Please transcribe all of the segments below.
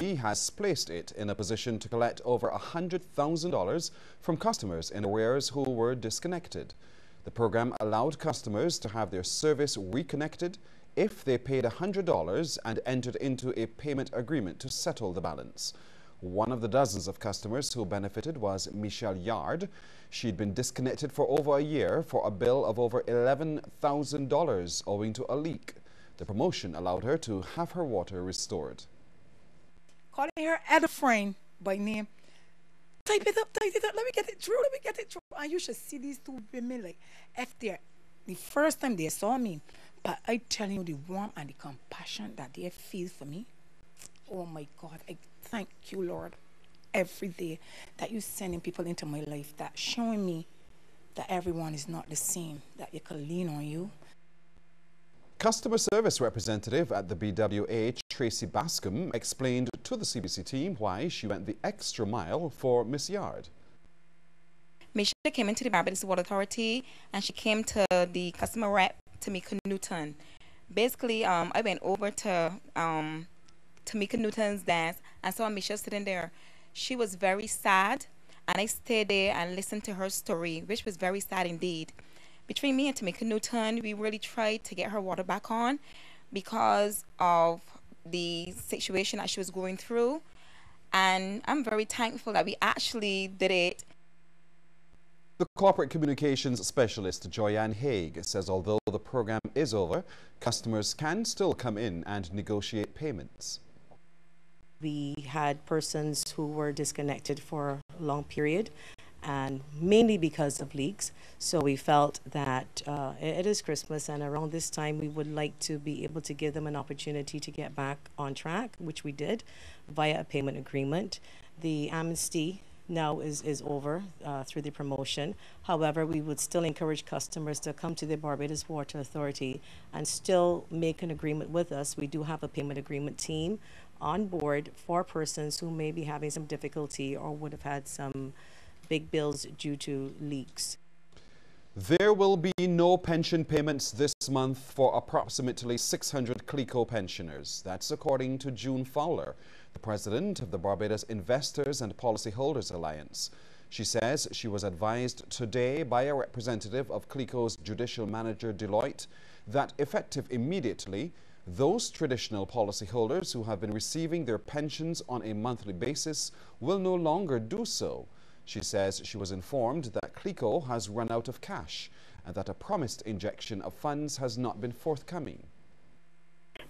he has placed it in a position to collect over $100,000 from customers in arrears who were disconnected. The program allowed customers to have their service reconnected if they paid $100 and entered into a payment agreement to settle the balance. One of the dozens of customers who benefited was Michelle Yard. She'd been disconnected for over a year for a bill of over $11,000 owing to a leak. The promotion allowed her to have her water restored. Calling her Edifrain by name. Type it up, type it up. Let me get it through. Let me get it through. And you should see these two women like if they're the first time they saw me. But I tell you the warmth and the compassion that they feel for me. Oh my God. I thank you, Lord, every day that you're sending people into my life that showing me that everyone is not the same, that you can lean on you. Customer service representative at the BWA, Tracy Bascom, explained to the CBC team why she went the extra mile for Miss Yard. Misha came into the Barbados Water Authority and she came to the customer rep, Tamika Newton. Basically, um, I went over to um, Tamika Newton's desk and saw Misha sitting there. She was very sad, and I stayed there and listened to her story, which was very sad indeed between me and Tamika Newton, we really tried to get her water back on because of the situation that she was going through. And I'm very thankful that we actually did it. The corporate communications specialist Joyanne Haig says although the program is over, customers can still come in and negotiate payments. We had persons who were disconnected for a long period and mainly because of leaks. So we felt that uh, it is Christmas, and around this time, we would like to be able to give them an opportunity to get back on track, which we did via a payment agreement. The amnesty now is, is over uh, through the promotion. However, we would still encourage customers to come to the Barbados Water Authority and still make an agreement with us. We do have a payment agreement team on board for persons who may be having some difficulty or would have had some big bills due to leaks. There will be no pension payments this month for approximately 600 CLICO pensioners. That's according to June Fowler, the president of the Barbados Investors and Policyholders Alliance. She says she was advised today by a representative of CLICO's judicial manager Deloitte that effective immediately, those traditional policyholders who have been receiving their pensions on a monthly basis will no longer do so. She says she was informed that CLICO has run out of cash and that a promised injection of funds has not been forthcoming.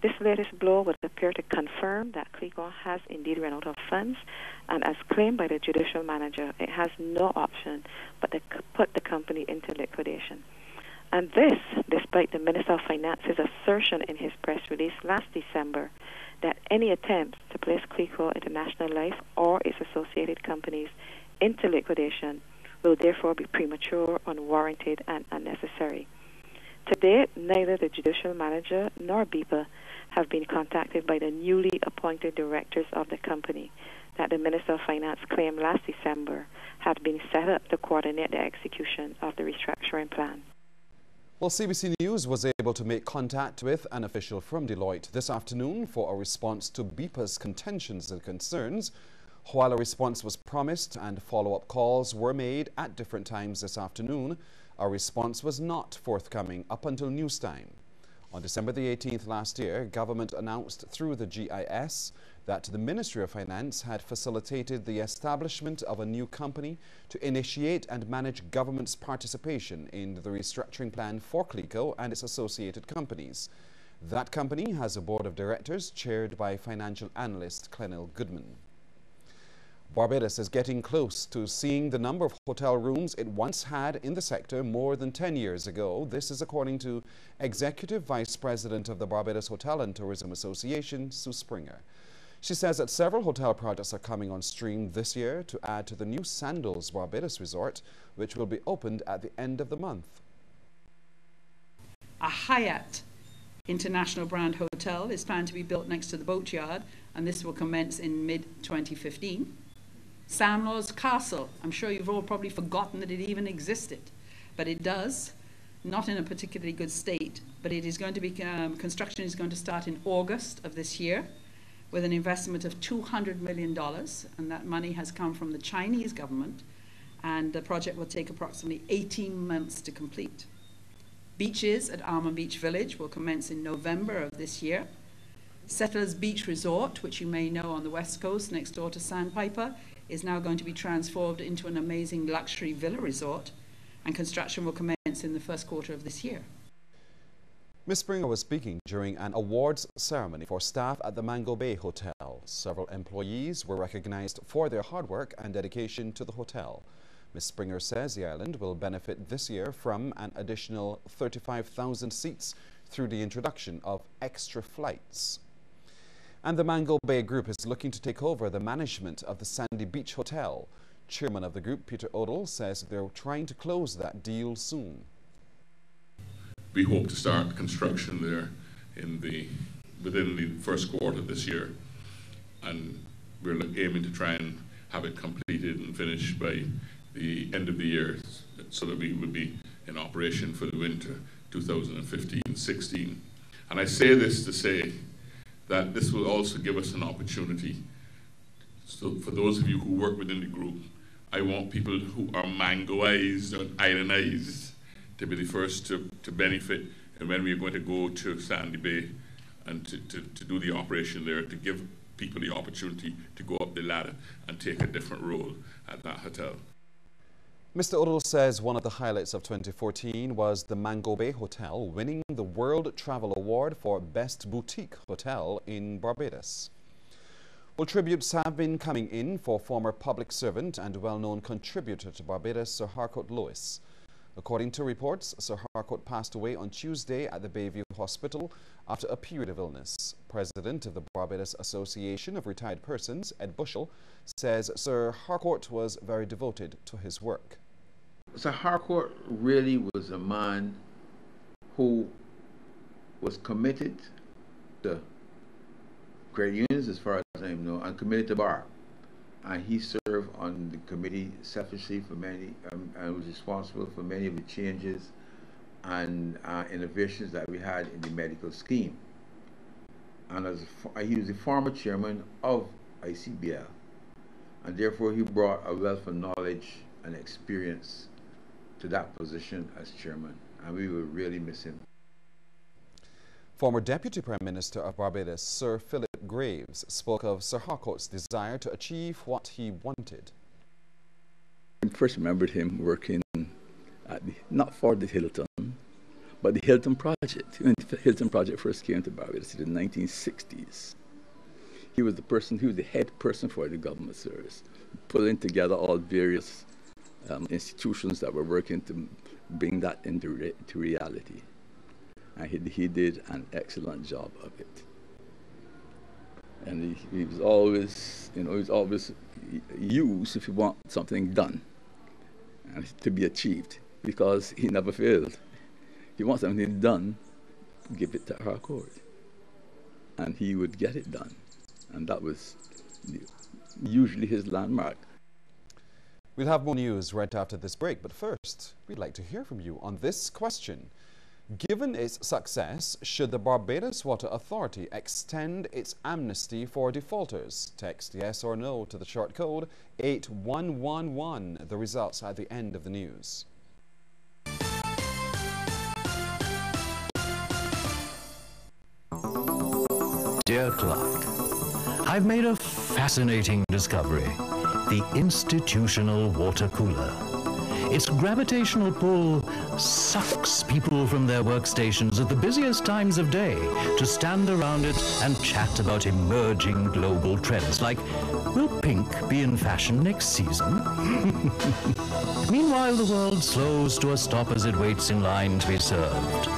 This latest blow would appear to confirm that CLICO has indeed run out of funds, and as claimed by the judicial manager, it has no option but to put the company into liquidation. And this, despite the Minister of Finance's assertion in his press release last December that any attempts to place CLICO International Life or its associated companies into liquidation will therefore be premature, unwarranted, and unnecessary. To date, neither the judicial manager nor BIPA have been contacted by the newly appointed directors of the company that the Minister of Finance claimed last December had been set up to coordinate the execution of the restructuring plan. Well, CBC News was able to make contact with an official from Deloitte this afternoon for a response to BIPA's contentions and concerns while a response was promised and follow-up calls were made at different times this afternoon, a response was not forthcoming up until news time. On December the 18th last year, government announced through the GIS that the Ministry of Finance had facilitated the establishment of a new company to initiate and manage government's participation in the restructuring plan for CLICO and its associated companies. That company has a board of directors chaired by financial analyst Clennell Goodman. Barbados is getting close to seeing the number of hotel rooms it once had in the sector more than 10 years ago. This is according to Executive Vice President of the Barbados Hotel and Tourism Association, Sue Springer. She says that several hotel projects are coming on stream this year to add to the new Sandals Barbados Resort, which will be opened at the end of the month. A Hyatt international brand hotel is planned to be built next to the boatyard, and this will commence in mid 2015. Sam Lord's castle. I'm sure you've all probably forgotten that it even existed, but it does, not in a particularly good state, but it is going to be, um, construction is going to start in August of this year with an investment of $200 million, and that money has come from the Chinese government, and the project will take approximately 18 months to complete. Beaches at Alma Beach Village will commence in November of this year. Settlers Beach Resort, which you may know on the west coast next door to Sandpiper, is now going to be transformed into an amazing luxury villa resort, and construction will commence in the first quarter of this year. Ms. Springer was speaking during an awards ceremony for staff at the Mango Bay Hotel. Several employees were recognized for their hard work and dedication to the hotel. Ms. Springer says the island will benefit this year from an additional 35,000 seats through the introduction of extra flights. And the Mango Bay Group is looking to take over the management of the Sandy Beach Hotel. Chairman of the group, Peter Odell, says they're trying to close that deal soon we hope to start construction there in the within the first quarter of this year, and we're aiming to try and have it completed and finished by the end of the year, so that we would be in operation for the winter 2015-16. And I say this to say that this will also give us an opportunity. So for those of you who work within the group, I want people who are mangoized or ironized to be the first to, to benefit and when we're going to go to Sandy Bay and to, to, to do the operation there to give people the opportunity to go up the ladder and take a different role at that hotel. Mr. Odell says one of the highlights of 2014 was the Mango Bay Hotel winning the World Travel Award for Best Boutique Hotel in Barbados. Well, tributes have been coming in for former public servant and well-known contributor to Barbados, Sir Harcourt Lewis. According to reports, Sir Harcourt passed away on Tuesday at the Bayview Hospital after a period of illness. President of the Barbados Association of Retired Persons, Ed Bushell, says Sir Harcourt was very devoted to his work. Sir Harcourt really was a man who was committed to credit unions, as far as I know, and committed to bar and he served on the committee selfishly for many um, and was responsible for many of the changes and uh, innovations that we had in the medical scheme. And as a, he was the former chairman of ICBL, and therefore he brought a wealth of knowledge and experience to that position as chairman, and we will really miss him. Former Deputy Prime Minister of Barbados, Sir Philip Greaves, spoke of Sir Harcourt's desire to achieve what he wanted. I first remembered him working at the, not for the Hilton, but the Hilton Project. When the Hilton Project first came to Barbados in the 1960s, he was the person, he was the head person for the government service, pulling together all various um, institutions that were working to bring that into, re to reality and he, he did an excellent job of it. And he, he was always, you know, he was always used if you want something done and to be achieved because he never failed. If you want something done, give it to Harcourt. And he would get it done. And that was usually his landmark. We'll have more news right after this break, but first, we'd like to hear from you on this question. Given its success, should the Barbados Water Authority extend its amnesty for defaulters? Text yes or no to the short code 8111. The results at the end of the news. Dear Clark, I've made a fascinating discovery, the institutional water cooler. Its gravitational pull sucks people from their workstations at the busiest times of day to stand around it and chat about emerging global trends like, will pink be in fashion next season? Meanwhile, the world slows to a stop as it waits in line to be served.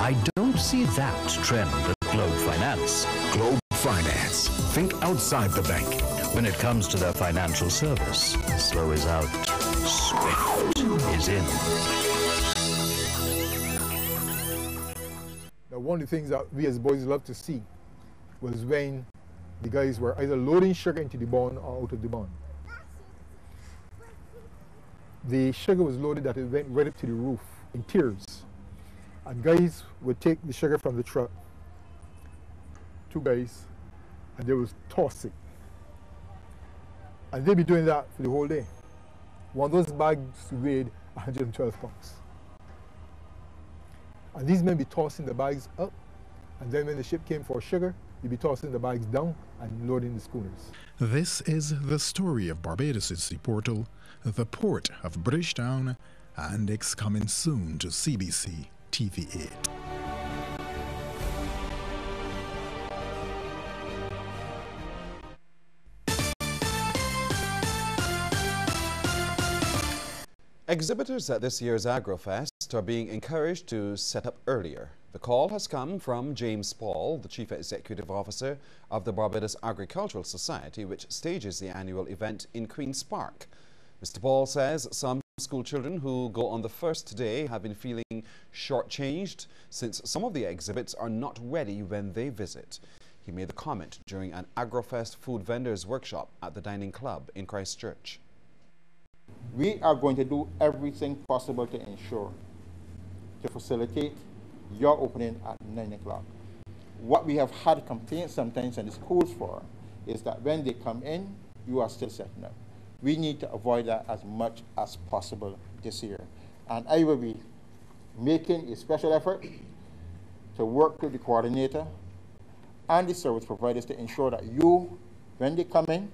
I don't see that trend at Globe Finance. Globe Finance. Think outside the bank. When it comes to their financial service, slow is out, swift is in. Now, one of the things that we as boys love to see was when the guys were either loading sugar into the barn or out of the barn. The sugar was loaded that it went right up to the roof in tiers. And guys would take the sugar from the truck, two guys, and they was tossing. And they'd be doing that for the whole day. One of those bags weighed 112 pounds. And these men be tossing the bags up, and then when the ship came for sugar, they be tossing the bags down and loading the schooners. This is the story of Barbados' sea portal, the port of Bridgetown, and it's coming soon to CBC TV8. Exhibitors at this year's AgroFest are being encouraged to set up earlier. The call has come from James Paul, the Chief Executive Officer of the Barbados Agricultural Society, which stages the annual event in Queen's Park. Mr. Paul says some school children who go on the first day have been feeling shortchanged since some of the exhibits are not ready when they visit. He made the comment during an AgroFest food vendors workshop at the Dining Club in Christchurch we are going to do everything possible to ensure, to facilitate your opening at 9 o'clock. What we have had complaints sometimes in the schools for is that when they come in, you are still setting up. We need to avoid that as much as possible this year. And I will be making a special effort to work with the coordinator and the service providers to ensure that you, when they come in,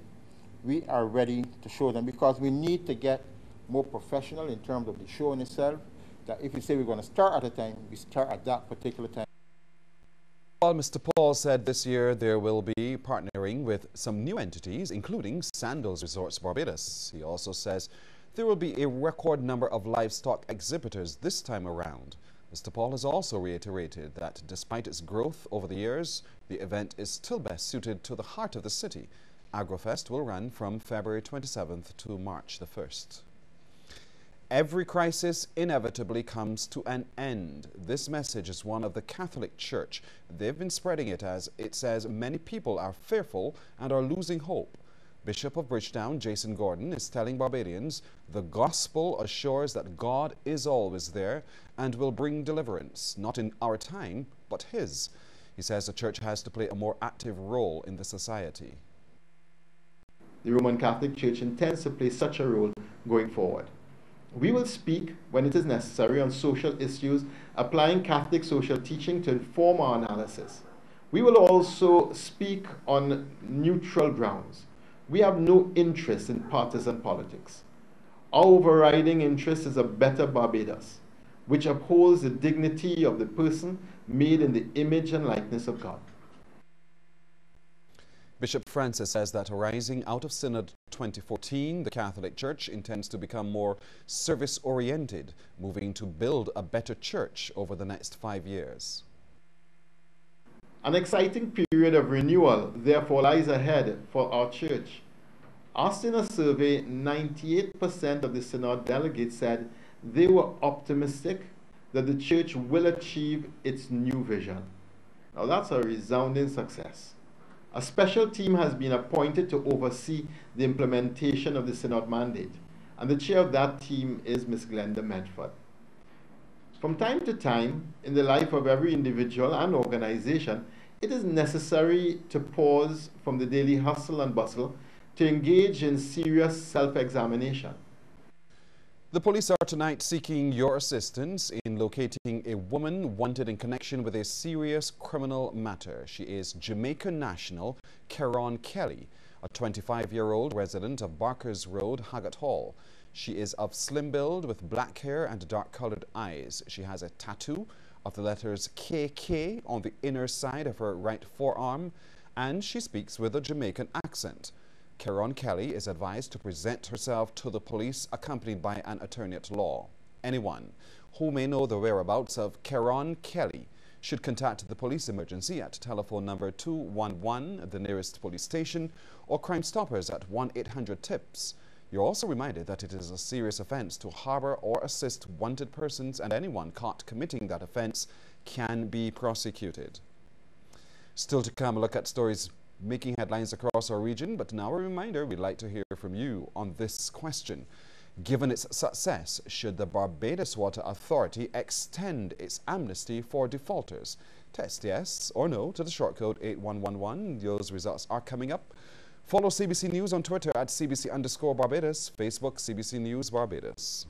we are ready to show them because we need to get more professional in terms of the show in itself. That if you say we're going to start at a time, we start at that particular time. Well, Mr. Paul said this year there will be partnering with some new entities, including Sandals Resorts Barbados. He also says there will be a record number of livestock exhibitors this time around. Mr. Paul has also reiterated that despite its growth over the years, the event is still best suited to the heart of the city AgroFest will run from February 27th to March the 1st. Every crisis inevitably comes to an end. This message is one of the Catholic Church. They've been spreading it as it says many people are fearful and are losing hope. Bishop of Bridgetown, Jason Gordon, is telling Barbadians the gospel assures that God is always there and will bring deliverance, not in our time, but His. He says the church has to play a more active role in the society the Roman Catholic Church intends to play such a role going forward. We will speak, when it is necessary, on social issues, applying Catholic social teaching to inform our analysis. We will also speak on neutral grounds. We have no interest in partisan politics. Our overriding interest is a better Barbados, which upholds the dignity of the person made in the image and likeness of God. Bishop Francis says that arising out of Synod 2014, the Catholic Church intends to become more service-oriented, moving to build a better church over the next five years. An exciting period of renewal therefore lies ahead for our church. Asked in a survey, 98% of the Synod delegates said they were optimistic that the church will achieve its new vision. Now that's a resounding success. A special team has been appointed to oversee the implementation of the Synod mandate, and the chair of that team is Ms. Glenda Medford. From time to time, in the life of every individual and organization, it is necessary to pause from the daily hustle and bustle to engage in serious self-examination. The police are tonight seeking your assistance in locating a woman wanted in connection with a serious criminal matter. She is Jamaican national Keron Kelly, a 25-year-old resident of Barkers Road, Haggart Hall. She is of slim build with black hair and dark-colored eyes. She has a tattoo of the letters KK on the inner side of her right forearm, and she speaks with a Jamaican accent. Keron Kelly is advised to present herself to the police accompanied by an attorney at law. Anyone who may know the whereabouts of Keron Kelly should contact the police emergency at telephone number 211, at the nearest police station, or Crime Stoppers at 1-800-TIPS. You're also reminded that it is a serious offense to harbor or assist wanted persons and anyone caught committing that offense can be prosecuted. Still to come, a look at stories making headlines across our region, but now a reminder, we'd like to hear from you on this question. Given its success, should the Barbados Water Authority extend its amnesty for defaulters? Test yes or no to the short code 8111. Those results are coming up. Follow CBC News on Twitter at CBC underscore Barbados, Facebook CBC News Barbados.